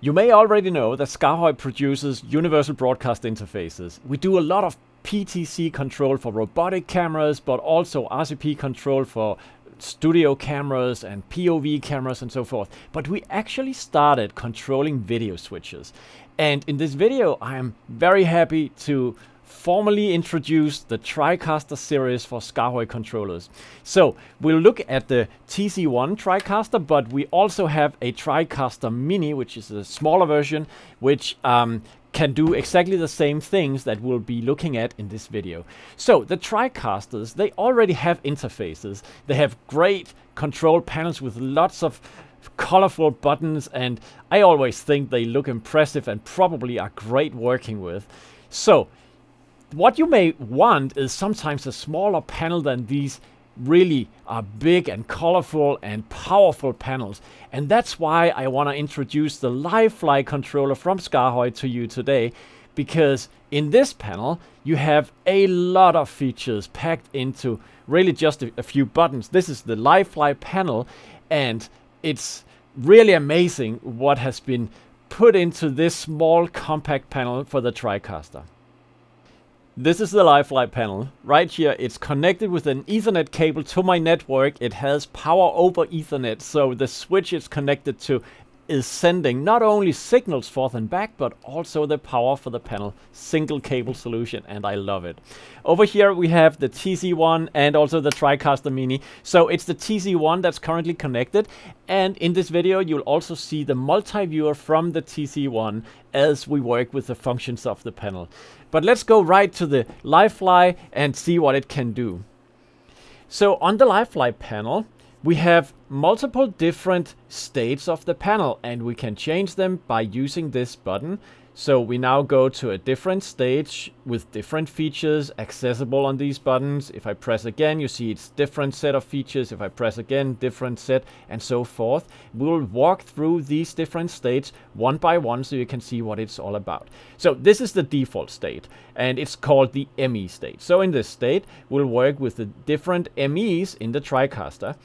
You may already know that SKAARHOJ produces universal broadcast interfaces. We do a lot of PTZ control for robotic cameras, but also RCP control for studio cameras and POV cameras and so forth. But we actually started controlling video switches. And in this video, I am very happy to formally introduced the TriCaster series for SKAARHOJ controllers. So we'll look at the TC1 TriCaster, but we also have a TriCaster Mini, which is a smaller version, which um, can do exactly the same things that we'll be looking at in this video. So the TriCasters, they already have interfaces. They have great control panels with lots of colorful buttons and I always think they look impressive and probably are great working with. So what you may want is sometimes a smaller panel than these really are big and colorful and powerful panels. And that's why I want to introduce the Livefly controller from SKAARHOJ to you today. Because in this panel, you have a lot of features packed into really just a, a few buttons. This is the Livefly panel and it's really amazing what has been put into this small compact panel for the TriCaster. This is the Livefly panel. Right here, it's connected with an Ethernet cable to my network. It has power over Ethernet, so the switch it's connected to is sending not only signals forth and back, but also the power for the panel. Single cable solution, and I love it. Over here we have the TC1 and also the TriCaster Mini. So it's the TC1 that's currently connected. And in this video, you'll also see the multi-viewer from the TC1 as we work with the functions of the panel. But let's go right to the Livefly and see what it can do. So on the Livefly panel, we have multiple different states of the panel and we can change them by using this button. So we now go to a different stage with different features accessible on these buttons. If I press again, you see it's different set of features. If I press again, different set and so forth. We'll walk through these different states one by one so you can see what it's all about. So this is the default state and it's called the ME state. So in this state, we'll work with the different MEs in the TriCaster.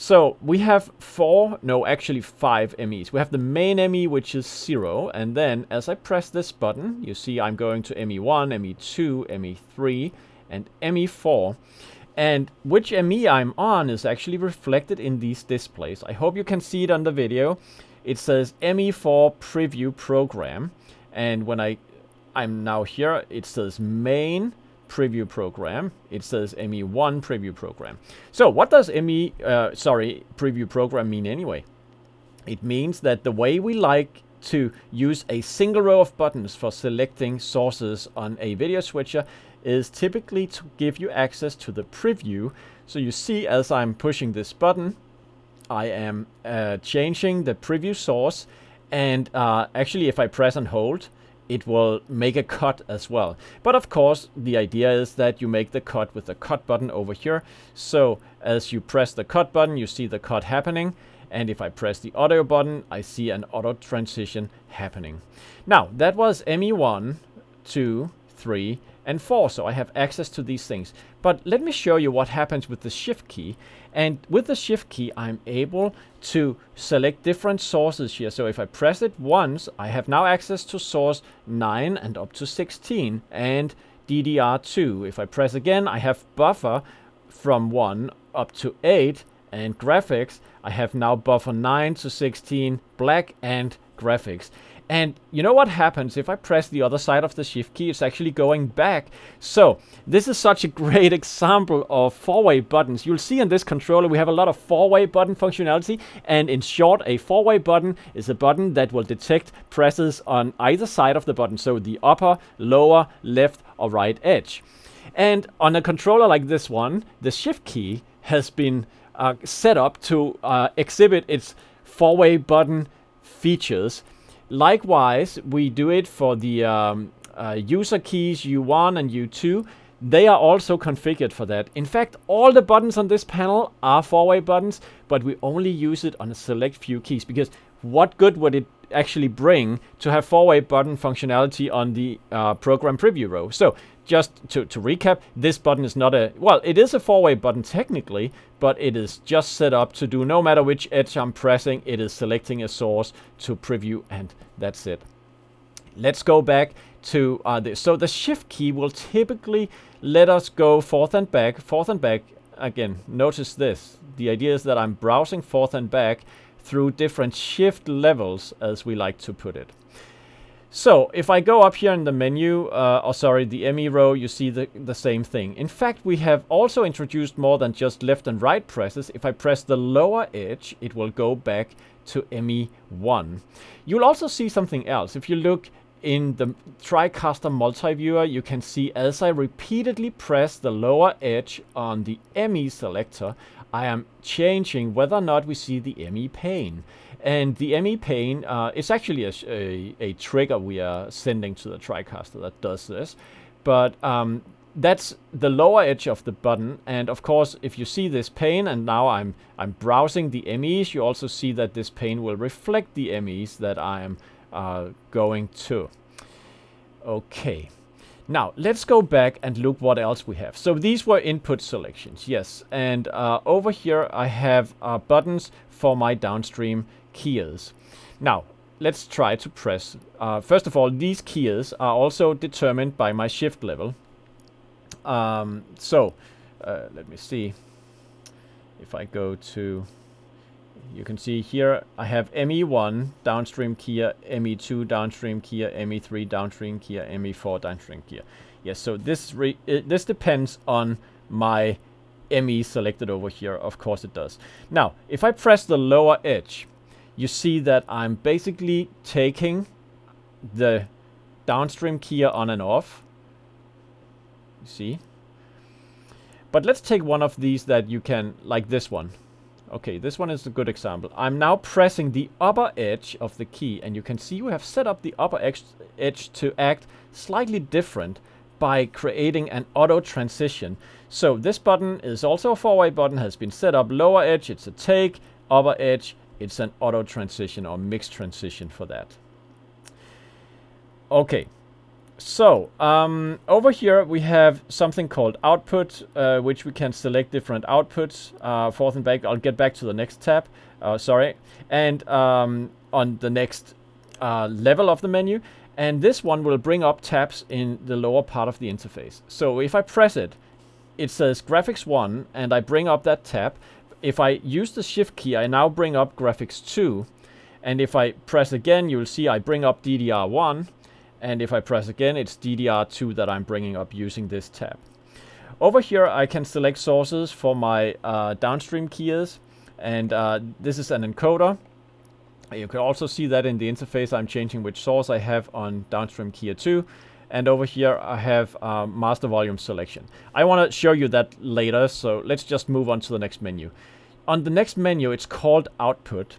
So we have four, no, actually five MEs. We have the main ME, which is zero. And then as I press this button, you see I'm going to ME1, ME2, ME3, and ME4. And which ME I'm on is actually reflected in these displays. I hope you can see it on the video. It says ME4 preview program. And when I, I'm now here, it says main preview program. It says ME1 preview program. So what does ME, uh, sorry, preview program mean anyway? It means that the way we like to use a single row of buttons for selecting sources on a video switcher is typically to give you access to the preview. So you see as I'm pushing this button, I am uh, changing the preview source and uh, actually if I press and hold, it will make a cut as well. But of course, the idea is that you make the cut with the cut button over here. So as you press the cut button, you see the cut happening. And if I press the auto button, I see an auto transition happening. Now, that was ME1, 2, 3, and 4. So I have access to these things. But let me show you what happens with the shift key. And with the shift key, I'm able to select different sources here. So if I press it once, I have now access to source 9 and up to 16 and DDR2. If I press again, I have buffer from 1 up to 8 and graphics. I have now buffer 9 to 16, black and graphics. And you know what happens if I press the other side of the shift key? It's actually going back. So this is such a great example of four-way buttons. You'll see in this controller we have a lot of four-way button functionality. And in short, a four-way button is a button that will detect presses on either side of the button. So the upper, lower, left or right edge. And on a controller like this one, the shift key has been uh, set up to uh, exhibit its four-way button features Likewise, we do it for the um, uh, user keys U1 and U2. They are also configured for that. In fact, all the buttons on this panel are four-way buttons, but we only use it on a select few keys because what good would it actually bring to have four-way button functionality on the uh, program preview row. So just to, to recap, this button is not a, well, it is a four-way button technically, but it is just set up to do no matter which edge I'm pressing, it is selecting a source to preview and that's it. Let's go back to uh, this. So the shift key will typically let us go forth and back, forth and back. Again, notice this. The idea is that I'm browsing forth and back through different shift levels, as we like to put it. So if I go up here in the menu, uh, or sorry, the ME row, you see the, the same thing. In fact, we have also introduced more than just left and right presses. If I press the lower edge, it will go back to ME1. You'll also see something else. If you look in the TriCaster multi-viewer, you can see as I repeatedly press the lower edge on the ME selector, I am changing whether or not we see the ME pane. And the ME pane uh, is actually a, a, a, trigger we are sending to the TriCaster that does this. But um, that's the lower edge of the button. And of course, if you see this pane, and now I'm, I'm browsing the MEs, you also see that this pane will reflect the MEs that I am uh, going to. Okay. Now, let's go back and look what else we have. So these were input selections, yes. And uh, over here I have uh, buttons for my downstream keys. Now, let's try to press. Uh, first of all, these keys are also determined by my shift level. Um, so, uh, let me see. If I go to you can see here I have ME1 downstream keyer, ME2 downstream keyer, ME3 downstream keyer, ME4 downstream keyer. Yes, so this this depends on my ME selected over here. Of course it does. Now, if I press the lower edge, you see that I'm basically taking the downstream keyer on and off. You see? But let's take one of these that you can, like this one. Okay, this one is a good example. I'm now pressing the upper edge of the key and you can see we have set up the upper edge, to act slightly different by creating an auto transition. So this button is also a four-way button, has been set up lower edge, it's a take, upper edge, it's an auto transition or mixed transition for that. Okay, so, um, over here we have something called output, uh, which we can select different outputs, uh, forth and back. I'll get back to the next tab, uh, sorry. And um, on the next uh, level of the menu. And this one will bring up tabs in the lower part of the interface. So if I press it, it says graphics 1 and I bring up that tab. If I use the shift key, I now bring up graphics 2. And if I press again, you'll see I bring up DDR1 and if I press again, it's DDR2 that I'm bringing up using this tab. Over here, I can select sources for my uh, downstream keys. And uh, this is an encoder. You can also see that in the interface, I'm changing which source I have on downstream keyer 2. And over here, I have uh, master volume selection. I want to show you that later, so let's just move on to the next menu. On the next menu, it's called output.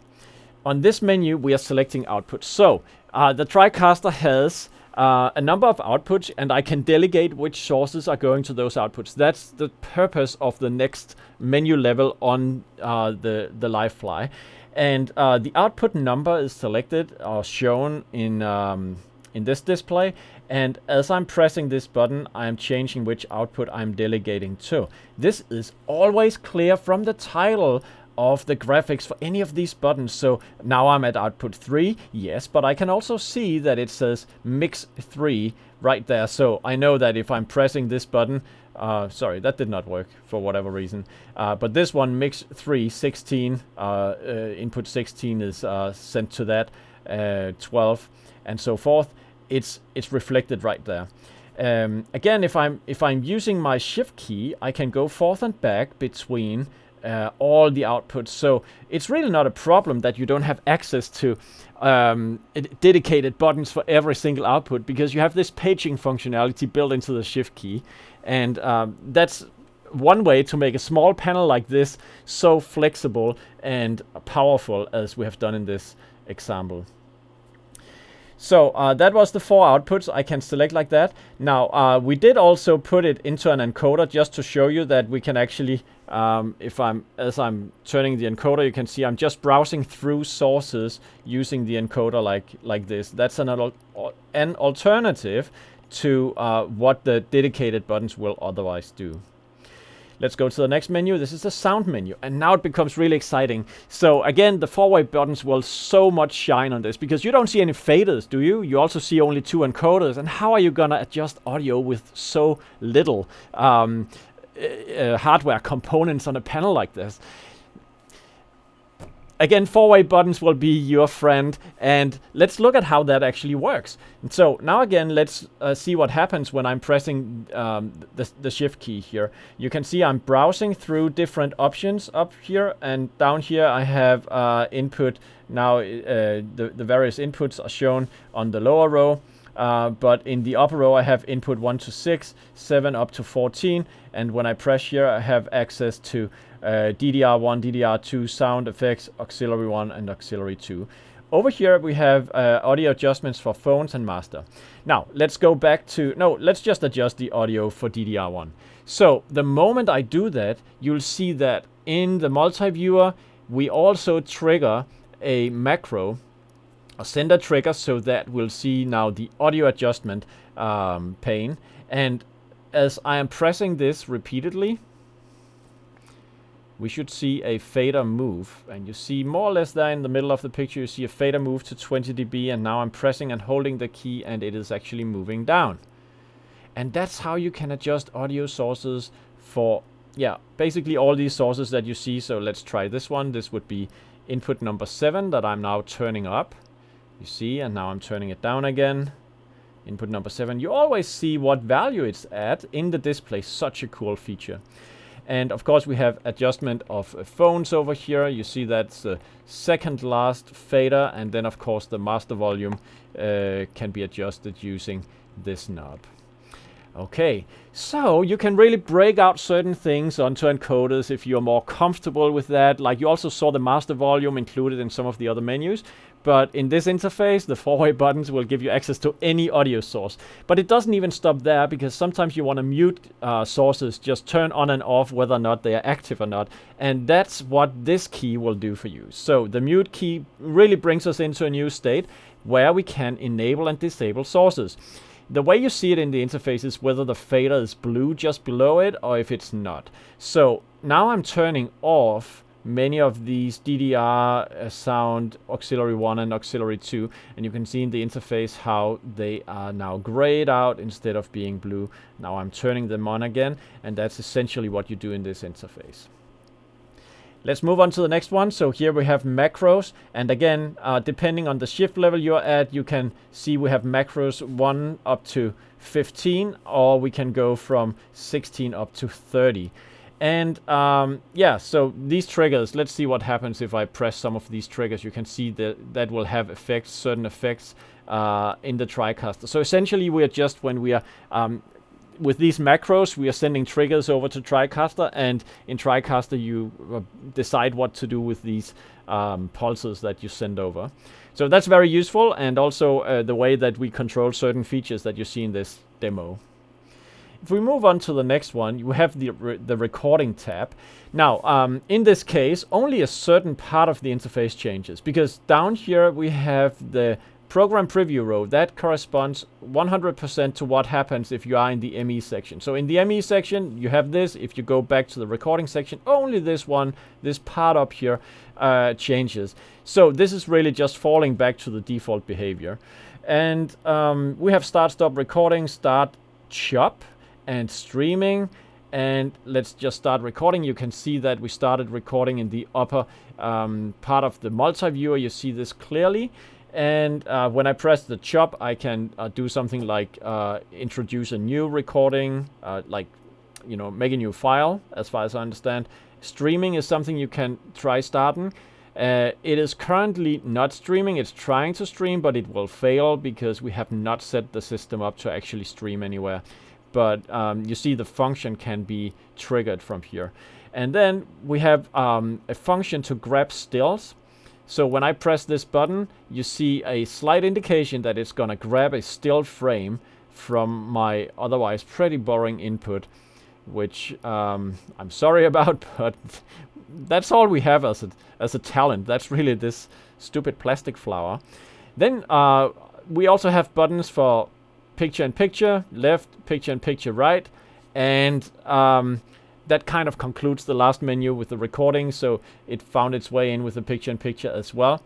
On this menu, we are selecting output. So uh, the TriCaster has uh, a number of outputs and I can delegate which sources are going to those outputs. That's the purpose of the next menu level on uh, the, the LiveFly. And uh, the output number is selected or shown in, um, in this display. And as I'm pressing this button, I'm changing which output I'm delegating to. This is always clear from the title of the graphics for any of these buttons. So now I'm at output 3, yes, but I can also see that it says mix 3 right there. So I know that if I'm pressing this button, uh, sorry, that did not work for whatever reason. Uh, but this one, mix 3, 16, uh, uh input 16 is uh, sent to that, uh, 12, and so forth. It's, it's reflected right there. Um, again, if I'm if I'm using my shift key, I can go forth and back between uh, all the outputs. So it's really not a problem that you don't have access to um, dedicated buttons for every single output because you have this paging functionality built into the shift key. And um, that's one way to make a small panel like this so flexible and powerful as we have done in this example. So uh, that was the four outputs I can select like that. Now uh, we did also put it into an encoder just to show you that we can actually, um, if I'm as I'm turning the encoder, you can see I'm just browsing through sources using the encoder like like this. That's an al an alternative to uh, what the dedicated buttons will otherwise do. Let's go to the next menu. This is the sound menu. And now it becomes really exciting. So again, the four-way buttons will so much shine on this because you don't see any faders, do you? You also see only two encoders. And how are you going to adjust audio with so little um, uh, hardware components on a panel like this? Again, four-way buttons will be your friend, and let's look at how that actually works. And so now again, let's uh, see what happens when I'm pressing um, the, the shift key here. You can see I'm browsing through different options up here, and down here I have uh, input. Now uh, the, the various inputs are shown on the lower row. Uh, but in the upper row, I have input 1 to 6, 7 up to 14. And when I press here, I have access to uh, DDR1, DDR2, sound effects, auxiliary 1 and auxiliary 2. Over here we have uh, audio adjustments for phones and master. Now let's go back to, no, let's just adjust the audio for DDR1. So the moment I do that, you'll see that in the multi-viewer, we also trigger a macro, a sender trigger, so that we'll see now the audio adjustment um, pane. And as I am pressing this repeatedly, we should see a fader move. And you see more or less there in the middle of the picture, you see a fader move to 20 dB and now I'm pressing and holding the key and it is actually moving down. And that's how you can adjust audio sources for, yeah, basically all these sources that you see. So let's try this one. This would be input number 7 that I'm now turning up. You see, and now I'm turning it down again. Input number 7. You always see what value it's at in the display. Such a cool feature. And of course we have adjustment of uh, phones over here. You see that's the second last fader and then of course the master volume uh, can be adjusted using this knob. Okay, so you can really break out certain things onto encoders if you're more comfortable with that. Like you also saw the master volume included in some of the other menus. But in this interface, the four-way buttons will give you access to any audio source. But it doesn't even stop there because sometimes you want to mute uh, sources, just turn on and off whether or not they are active or not. And that's what this key will do for you. So the mute key really brings us into a new state where we can enable and disable sources. The way you see it in the interface is whether the fader is blue just below it or if it's not. So now I'm turning off many of these DDR uh, sound auxiliary 1 and auxiliary 2 and you can see in the interface how they are now grayed out instead of being blue. Now I'm turning them on again and that's essentially what you do in this interface. Let's move on to the next one. So here we have macros and again uh, depending on the shift level you're at you can see we have macros 1 up to 15 or we can go from 16 up to 30. And um, yeah, so these triggers, let's see what happens if I press some of these triggers. You can see that that will have effects, certain effects uh, in the TriCaster. So essentially we are just when we are, um, with these macros, we are sending triggers over to TriCaster and in TriCaster you uh, decide what to do with these um, pulses that you send over. So that's very useful and also uh, the way that we control certain features that you see in this demo. If we move on to the next one, you have the, re the recording tab. Now, um, in this case, only a certain part of the interface changes because down here we have the program preview row. That corresponds 100% to what happens if you are in the ME section. So in the ME section, you have this. If you go back to the recording section, only this one, this part up here uh, changes. So this is really just falling back to the default behavior. And um, we have start, stop recording, start, chop and streaming and let's just start recording. You can see that we started recording in the upper um, part of the multi-viewer. You see this clearly. And uh, when I press the chop, I can uh, do something like uh, introduce a new recording, uh, like, you know, make a new file, as far as I understand. Streaming is something you can try starting. Uh, it is currently not streaming. It's trying to stream, but it will fail because we have not set the system up to actually stream anywhere but um, you see the function can be triggered from here. And then we have um, a function to grab stills. So when I press this button, you see a slight indication that it's gonna grab a still frame from my otherwise pretty boring input, which um, I'm sorry about, but that's all we have as a, as a talent. That's really this stupid plastic flower. Then uh, we also have buttons for picture in picture, left, picture in picture, right, and um, that kind of concludes the last menu with the recording, so it found its way in with the picture in picture as well.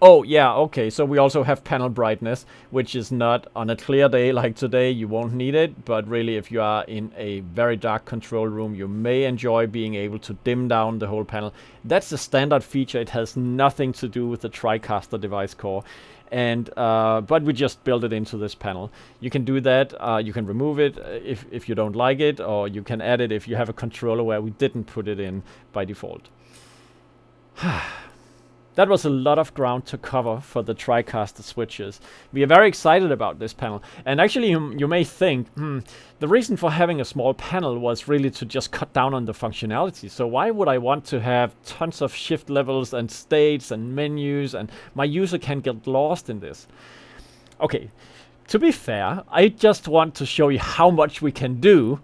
Oh, yeah, okay, so we also have panel brightness, which is not on a clear day like today, you won't need it, but really if you are in a very dark control room, you may enjoy being able to dim down the whole panel. That's a standard feature, it has nothing to do with the TriCaster device core and uh, but we just build it into this panel. You can do that. Uh, you can remove it uh, if if you don't like it, or you can add it if you have a controller where we didn't put it in by default. That was a lot of ground to cover for the TriCaster switches. We are very excited about this panel. And actually, you, you may think, hmm, the reason for having a small panel was really to just cut down on the functionality. So why would I want to have tons of shift levels and states and menus and my user can get lost in this? Okay, to be fair, I just want to show you how much we can do.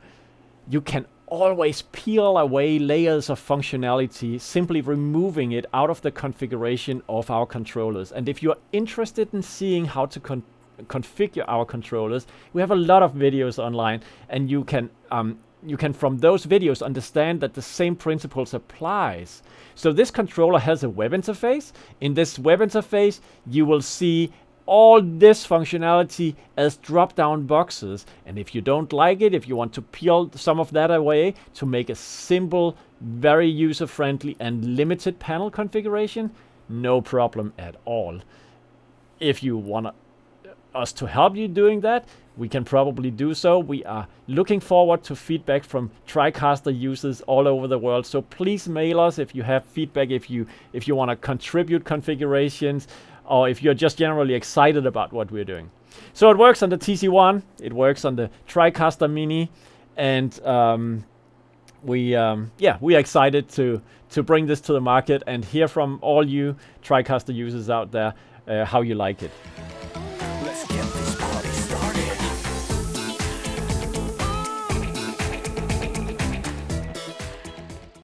You can always peel away layers of functionality, simply removing it out of the configuration of our controllers. And if you're interested in seeing how to con configure our controllers, we have a lot of videos online, and you can um, you can from those videos understand that the same principles applies. So this controller has a web interface. In this web interface, you will see all this functionality as drop down boxes. And if you don't like it if you want to peel some of that away to make a simple very user friendly and limited panel configuration no problem at all. If you want us to help you doing that we can probably do so. We are looking forward to feedback from TriCaster users all over the world. So please mail us if you have feedback, if you if you want to contribute configurations, or if you're just generally excited about what we're doing. So it works on the TC1, it works on the TriCaster Mini, and um, we um, yeah we are excited to to bring this to the market and hear from all you TriCaster users out there uh, how you like it.